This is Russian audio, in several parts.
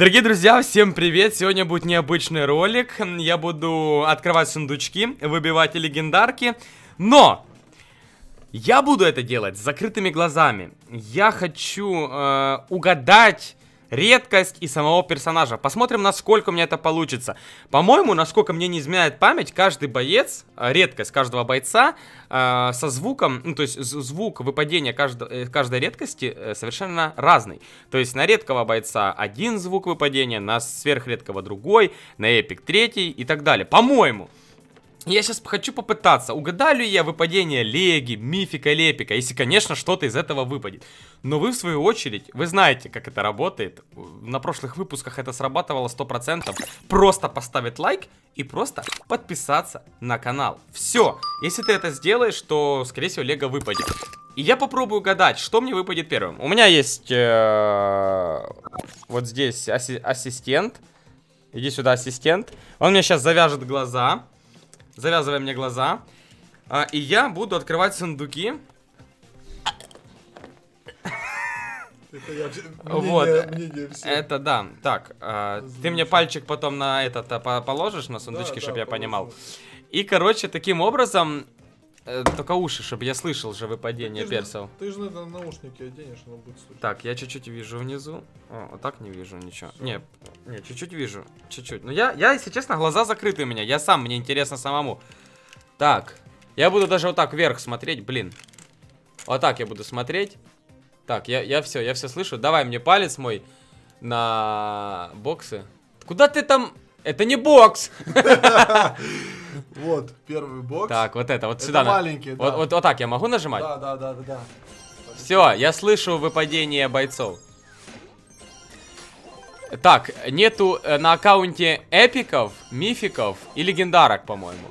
Дорогие друзья, всем привет! Сегодня будет необычный ролик. Я буду открывать сундучки, выбивать легендарки. Но! Я буду это делать с закрытыми глазами. Я хочу э, угадать редкость и самого персонажа. Посмотрим, насколько у меня это получится. По-моему, насколько мне не изменяет память, каждый боец, э, редкость каждого бойца э, со звуком, ну, то есть звук выпадения каждой, э, каждой редкости э, совершенно разный. То есть на редкого бойца один звук выпадения, на сверхредкого другой, на эпик третий и так далее. По-моему. Я сейчас хочу попытаться, угадаю ли я выпадение Леги, Мифика или Эпика, если, конечно, что-то из этого выпадет. Но вы, в свою очередь, вы знаете, как это работает. На прошлых выпусках это срабатывало 100%. Просто поставить лайк и просто подписаться на канал. Все. Если ты это сделаешь, то, скорее всего, Лего выпадет. И я попробую угадать, что мне выпадет первым. У меня есть э, вот здесь асси ассистент. Иди сюда, ассистент. Он мне сейчас завяжет глаза. Завязывай мне глаза. А, и я буду открывать сундуки. Это я, вот, мнение это да. Так, а, ты мне пальчик потом на этот а, по- положишь на сундучки, Да, чтобы да, я понимал. И, короче, таким образом, э, только уши, чтобы я слышал же выпадение Ты персов. Ты же на наушники оденешь, оно будет слышно. Так, я чуть-чуть вижу внизу. О, вот так не вижу ничего. Всё. Не, не, чуть-чуть вижу. Чуть-чуть. Но я, я, если честно, глаза закрыты у меня. Я сам, мне интересно самому. Так. Я буду даже вот так вверх смотреть, блин. Вот так я буду смотреть. Так, я, я все, я все слышу. Давай мне палец мой на боксы. Куда ты там? Это не бокс! Вот, первый бокс. Так, вот это, вот Это сюда. маленький, да. Вот, вот, вот так я могу нажимать? Да, да, да, да, да. Все, я слышу выпадение бойцов. Так, нету э, на аккаунте эпиков, мификов и легендарок, по-моему.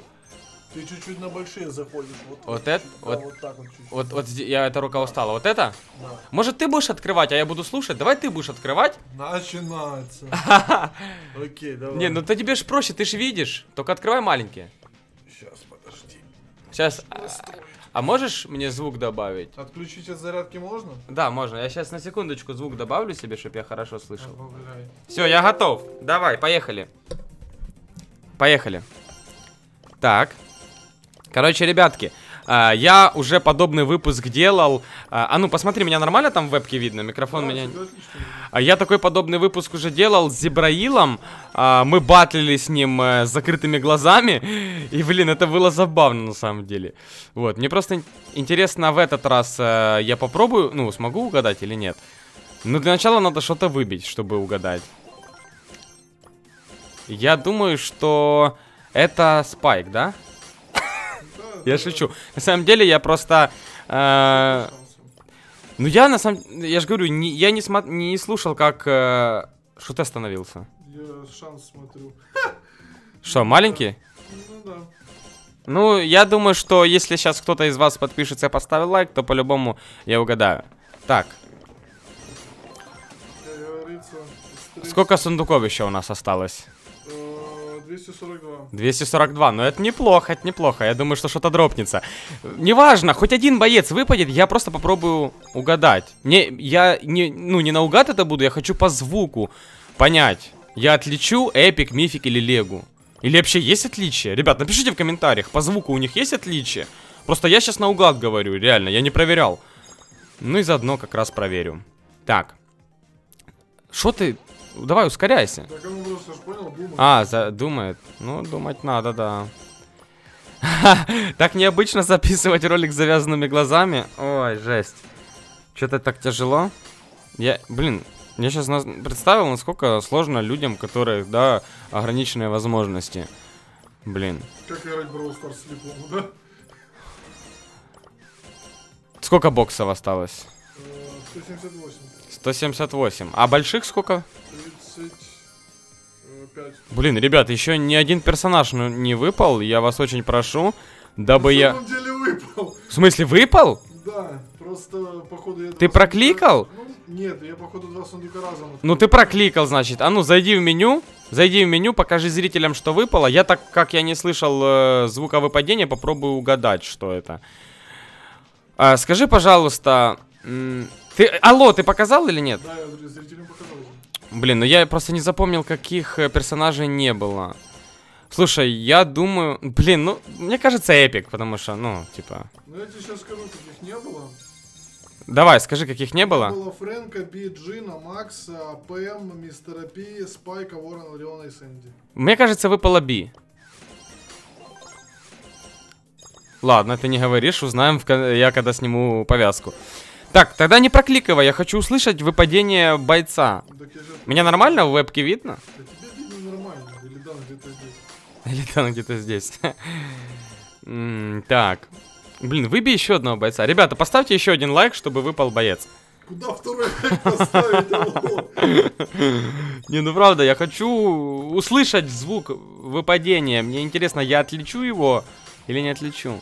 Ты чуть-чуть на большие заходишь. Вот, Вот это- да, вот- вот так вот чуть-чуть. Вот, вот я эта рука устала. Вот это? Да. Может ты будешь открывать, а я буду слушать? Давай ты будешь открывать. Начинается. Окей, давай. Не, ну то тебе ж проще, ты ж видишь. Только открывай маленькие. Сейчас, подожди. Сейчас. А, а можешь мне звук добавить? Отключить от зарядки можно? Да, можно. Я сейчас на секундочку звук добавлю себе, чтобы я хорошо слышал. Добавляй. Все, я готов. Давай, поехали. Поехали. Так. Короче, ребятки, а, я уже подобный выпуск делал. А а ну, посмотри, меня нормально там в вебке видно? Микрофон Да, меня... А Я такой подобный выпуск уже делал с Зебраилом. Мы батлили с ним э, с закрытыми глазами. И, блин, это было забавно на самом деле. Вот, мне просто ин- интересно в этот раз э, я попробую, ну, смогу угадать или нет. Но для начала надо что-то выбить, чтобы угадать. Я думаю, что это Спайк, да? Да, Я шучу. На самом деле я просто... э, ну я на самом... Я же говорю, не- я не, смо- не слушал, как... э, Что ты остановился? Я шанс смотрю. Что, маленький? Ну да. Ну, я думаю, что если сейчас кто-то из вас подпишется и поставит лайк, то по-любому я угадаю. Так, 30, сколько сундуков еще у нас осталось? Э, 242. 242, ну это неплохо, это неплохо. Я думаю, что что-то дропнется. Неважно, хоть один боец выпадет, я просто попробую угадать. Не, я не, ну, не наугад это буду, я хочу по звуку понять. Я отличу эпик, мифик или легу. Или вообще есть отличие? Ребят, напишите в комментариях, по звуку у них есть отличие? Просто я сейчас наугад говорю, реально, я не проверял. Ну и заодно как раз проверю. Так. Что ты? Давай, ускоряйся. Так он просто ж понял, думал. А, за- думает. Ну, думать надо, да. Так необычно записывать ролик с завязанными глазами. Ой, жесть. Что-то так тяжело. Я, блин, я сейчас представил, насколько сложно людям, которые, да, ограниченные возможности. Блин. Как играть Brawl Stars слепому, да? Сколько боксов осталось? Э, 178. 178. А больших сколько? 35. Блин, ребят, еще ни один персонаж ну, не выпал. Я вас очень прошу, дабы На я... самом деле выпал. В смысле, выпал? Да, просто походу я... Ты прокликал? сундука- Ну, нет, я походу два сундука разом Ну ты прокликал, значит. А ну зайди в меню. Зайди в меню, покажи зрителям, что выпало. Я так как я не слышал э, звука выпадения, попробую угадать, что это. А, скажи, пожалуйста, ты, алло, ты показал или нет? Да, я зри- зрителям показал. Блин, ну я просто не запомнил, каких э, персонажей не было. Слушай, я думаю... Блин, ну, мне кажется, эпик, потому что, ну, типа... Ну я тебе сейчас скажу, каких не было. Давай, скажи, каких не было. Было Фрэнка, Би, Джина, Макса, Пэм, Мистера Пи, Спайка, Ворона, Леона и Сэнди. Мне кажется, выпало Би. Ладно, ты не говоришь, узнаем, я когда сниму повязку. Так, тогда не прокликивай, я хочу услышать выпадение бойца. Же... Меня нормально в вебке видно? Да тебе видно нормально. Или да, где-то здесь. Или там где-то здесь. М, Так. Блин, выбей еще одного бойца. Ребята, поставьте еще один лайк, чтобы выпал боец. Куда второй лайк поставить? Не, ну правда, я хочу услышать звук выпадения. Мне интересно, я отличу его или не отличу.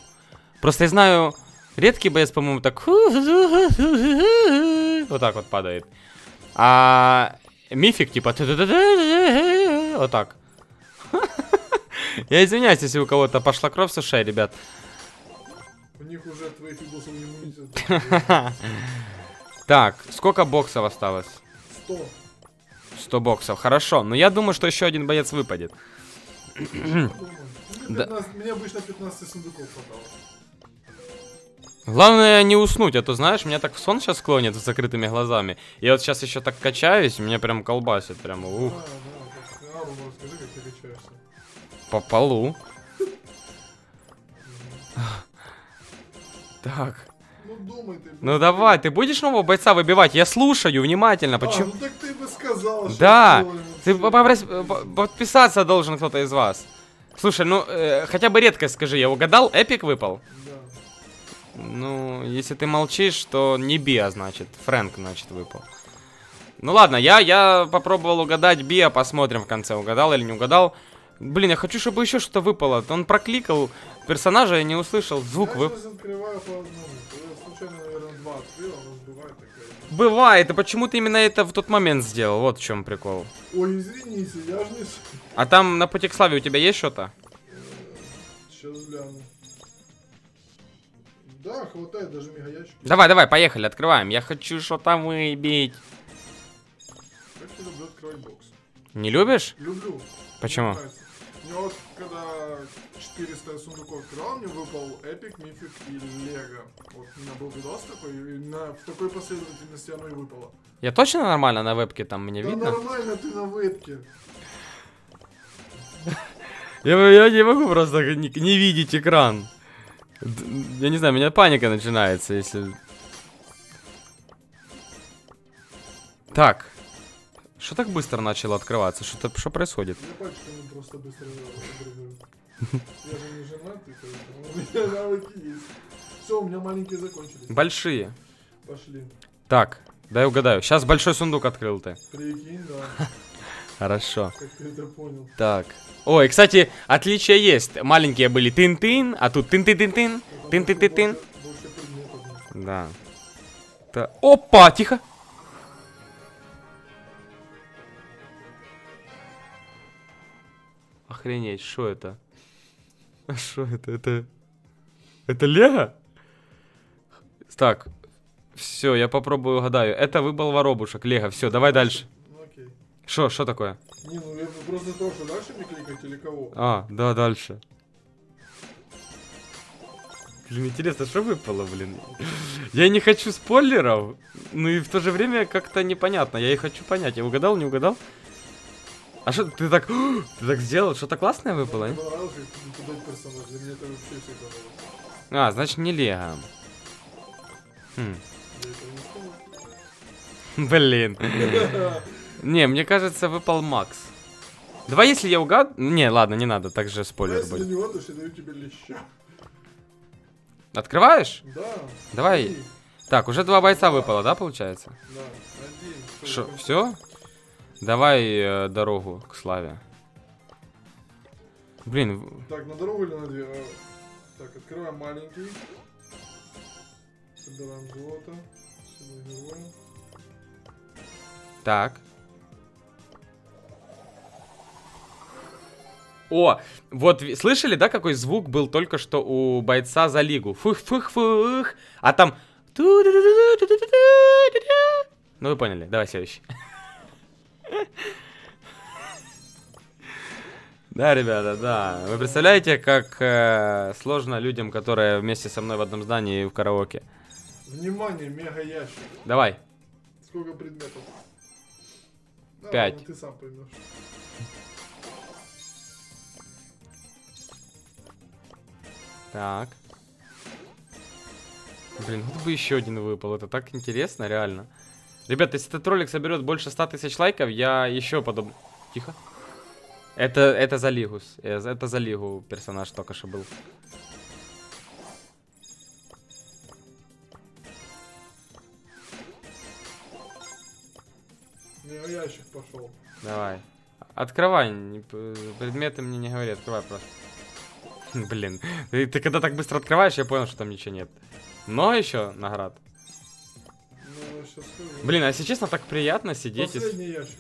Просто я знаю, редкий боец, по-моему, так... Вот так вот падает. А мифик типа... Вот так. Я извиняюсь, если у кого-то пошла кровь с ушей, ребят. У них уже твоих видосов не. Так, сколько боксов осталось? 100. 100 боксов, хорошо. Но я думаю, что еще один боец выпадет. Думаю. Мне, Да. 15 мне обычно 15 сундуков хватало. Главное не уснуть, а то знаешь, меня так в сон сейчас клонит с закрытыми глазами. Я вот сейчас еще так качаюсь, меня прям колбасит, прям ух, Да, да. так, А, Рома, расскажи, как ты качаешься. по полу. Так, Ну думай ты. ну давай, ты будешь нового бойца выбивать? Я слушаю внимательно, А, почему? ну так ты бы сказал, Да. Ты попрось- по- подписаться должен кто-то из вас. Слушай, ну э, хотя бы редкость скажи, я угадал, эпик выпал? Ну, если ты молчишь, то не Биа, значит. Фрэнк, значит, выпал. Ну ладно, я, я попробовал угадать Биа, посмотрим в конце, угадал или не угадал. Блин, я хочу, чтобы еще что-то выпало. Он прокликал персонажа, я не услышал звук вып... а бывает и почему ты именно это в тот момент сделал? Вот в чем прикол. Ой, извините, я же не... А там на пути к славе у тебя есть что-то? Сейчас гляну. Да, хватает даже мегаячки. Давай, давай, поехали, открываем. Я хочу что-то выбить. Как я люблю открывать бокс. Не любишь? Люблю. Почему? Мне вот, когда 400 сундуков открывал, мне выпал Эпик, Мифик и Лего. Вот у меня был видос такой, и на, в такой последовательности оно и выпало. Я точно нормально на вебке там мне да видно? нормально ты на вебке. Я, я не могу просто не, не видеть экран. Я не знаю, у меня паника начинается, если... Так. Что так быстро начало открываться? Что, что происходит? Я пальчиками просто быстро отрываю. Я же не женатый, поэтому у меня навыки есть. Все, у меня маленькие закончились. Большие. Пошли. Так, дай угадаю. Сейчас большой сундук открыл ты. Прикинь, да, Хорошо. как ты это понял. Так. Ой, кстати, отличия есть. Маленькие были тын-тын, а тут тын-тын-тын-тын. Тын-тын-тын-тын. Да. Та- Опа, тихо. Охренеть, что это? Что это? Это... Это Лего? Так, все, я попробую угадаю. Это выбыл воробушек, Лего. Все, давай дальше. Что, что такое? Не, ну я просто то, что дальше не кликать или кого? А, да, дальше. Блин, интересно, что выпало, блин? Я не хочу спойлеров, ну и в то же время как-то непонятно. Я и хочу понять, я угадал, не угадал? А что, ты так, ты так сделал? Что-то классное выпало, Мне. А, значит не Лего. Хм. Блин. Не, мне кажется, выпал Макс. Давай, если я угад... Не, ладно, не надо, так же спойлер Если будет. не отдашь, я даю тебе леща. Открываешь? Да. Давай. Один. Так, уже два бойца выпало, да, получается? Да, один. Что, закончил. все? Давай э, дорогу к славе. Блин, Так, на дорогу или на две? А, Так, открываем маленький. Собираем золото. Так. О, вот слышали, да, какой звук был только что у бойца за лигу? Фух-фух-фух. А там... Ну вы поняли, давай следующий. Да, ребята, да. Вы представляете, как э, сложно людям, которые вместе со мной в одном здании и в караоке? Внимание, мега ящик. Давай. Сколько предметов? Пять. Да, ты сам поймешь. Так. Блин, вот бы еще один выпал. Это так интересно, реально. Ребята, если этот ролик соберет больше 100 тысяч лайков, я еще подоб... Тихо. Это, это за Лигус. Э, Это за Лигу персонаж только что был. Мега ящик пошел. Давай. Открывай. не Предметы мне не говори, открывай просто. Блин, ты, ты когда так быстро открываешь, я понял, что там ничего нет. Много еще наград? Ну. Блин, а если честно, так приятно сидеть и... Последний ящик.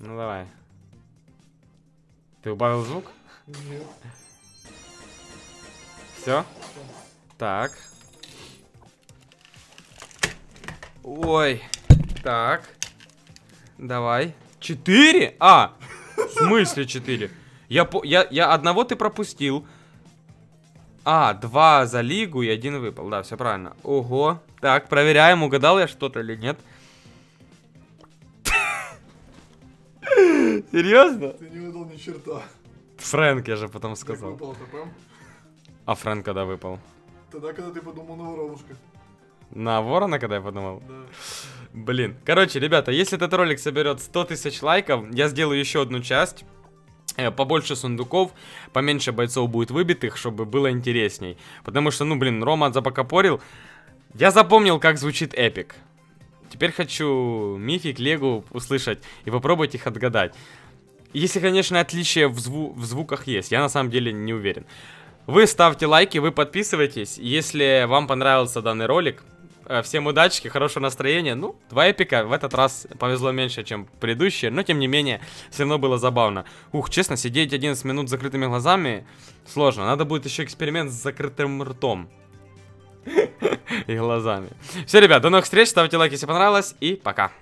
Ну давай. Ты убавил звук? Нет. Все? Так. Ой. Так. Давай. Четыре? А! В смысле четыре? Я, по- я, я одного ты пропустил. А, два за лигу и один выпал. Да, все правильно. Ого. Так, проверяем, угадал я что-то или нет. Серьезно? Ты не выдал ни черта. Фрэнк, я же потом Как сказал. выпал ТП? А Фрэнк когда выпал? Тогда, когда ты подумал на воровушка. На ворона, когда я подумал? Да. Блин. Короче, ребята, если этот ролик соберет 100 тысяч лайков, я сделаю еще одну часть. Э, Побольше сундуков, поменьше бойцов будет выбитых, чтобы было интересней. Потому что, ну, блин, Рома запокопорил. Я запомнил, как звучит эпик. Теперь хочу мифик, легу услышать и попробовать их отгадать. Если, конечно, отличия в, зву- в звуках есть, я на самом деле не уверен. Вы ставьте лайки, вы подписывайтесь. Если вам понравился данный ролик, всем удачи, хорошего настроения. Ну, два эпика в этот раз повезло меньше, чем предыдущие, но тем не менее, все равно было забавно. Ух, честно, сидеть 11 минут с закрытыми глазами сложно. Надо будет еще эксперимент с закрытым ртом. И глазами. Все, ребят, до новых встреч, ставьте лайки, если понравилось, и пока.